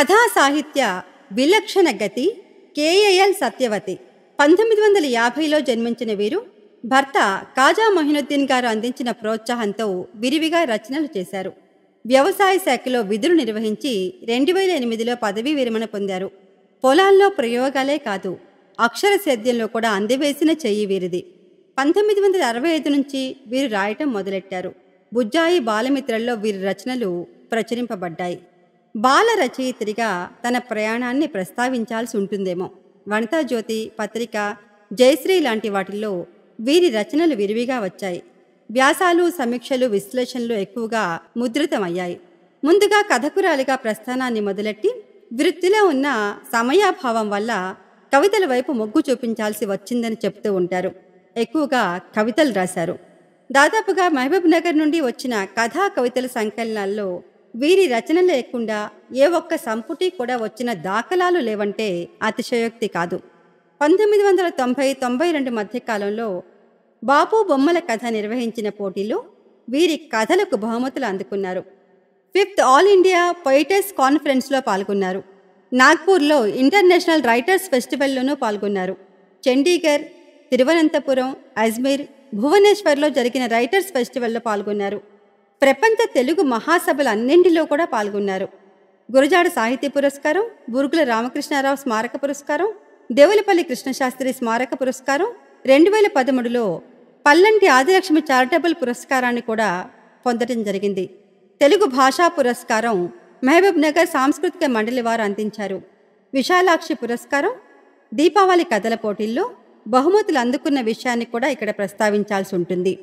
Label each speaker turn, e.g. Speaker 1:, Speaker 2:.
Speaker 1: కథా సాహిత్య విలక్షణ గతి కేఏఎల్ సత్యవతి. పంతొమ్మిది వందల యాభైలో జన్మించిన వీరు భర్త కాజా మొహినుద్దీన్ గారు అందించిన ప్రోత్సాహంతో విరివిగా రచనలు చేశారు. వ్యవసాయ శాఖలో విధులు నిర్వహించి రెండు వేల ఎనిమిదిలో పదవీ విరమణ పొందారు. పొలాల్లో ప్రయోగాలే కాదు అక్షర సేద్యంలో కూడా అందివేసిన చెయ్యి వీరిది. పంతొమ్మిది వందల అరవై ఐదు నుంచి వీరు రాయటం మొదలెట్టారు. బుజ్జాయి బాలమిత్రల్లో వీరి రచనలు ప్రచురింపబడ్డాయి. బాల రచయిత్రిగా తన ప్రయాణాన్ని ప్రస్తావించాల్సి ఉంటుందేమో. వనితాజ్యోతి పత్రిక జయశ్రీ లాంటి వాటిల్లో వీరి రచనలు విరివిగా వచ్చాయి. వ్యాసాలు సమీక్షలు విశ్లేషణలు ఎక్కువగా ముద్రితమయ్యాయి. ముందుగా కథకురాలిగా ప్రస్థానాన్ని మొదలెట్టి వృత్తిలో ఉన్న సమయాభావం వల్ల కవితల వైపు మొగ్గు చూపించాల్సి వచ్చిందని చెప్తూ ఉంటారు. ఎక్కువగా కవితలు రాశారు. దాదాపుగా మహబూబ్ నగర్ నుండి వచ్చిన కథా కవితల సంకలనాల్లో వీరి రచన లేకుండా ఏ ఒక్క సంపుటి కూడా వచ్చిన దాఖలాలు లేవంటే అతిశయోక్తి కాదు. పంతొమ్మిది వందల తొంభై తొంభై రెండు మధ్యకాలంలో బాపు బొమ్మల కథ నిర్వహించిన పోటీలో వీరి కథలకు బహుమతులు అందుకున్నారు. ఫిఫ్త్ ఆల్ ఇండియా పొయిటర్స్ కాన్ఫరెన్స్లో పాల్గొన్నారు. నాగ్పూర్లో ఇంటర్నేషనల్ రైటర్స్ ఫెస్టివల్లోనూ పాల్గొన్నారు. చండీగఢ్ తిరువనంతపురం అజ్మీర్ భువనేశ్వర్లో జరిగిన రైటర్స్ ఫెస్టివల్లో పాల్గొన్నారు. ప్రపంచ తెలుగు మహాసభలన్నింటిలో కూడా పాల్గొన్నారు. గురజాడ సాహిత్య పురస్కారం బురుగుల రామకృష్ణారావు స్మారక పురస్కారం దేవులపల్లి కృష్ణశాస్త్రి స్మారక పురస్కారం రెండు వేల పదమూడులో పల్లంటి ఆదిలక్ష్మి చారిటబుల్ పురస్కారాన్ని కూడా పొందడం జరిగింది. తెలుగు భాషా పురస్కారం మహబూబ్ నగర్ సాంస్కృతిక మండలి వారు అందించారు. విశాలాక్షి పురస్కారం దీపావళి కథల పోటీల్లో బహుమతులు అందుకున్న విషయాన్ని కూడా ఇక్కడ ప్రస్తావించాల్సి ఉంటుంది.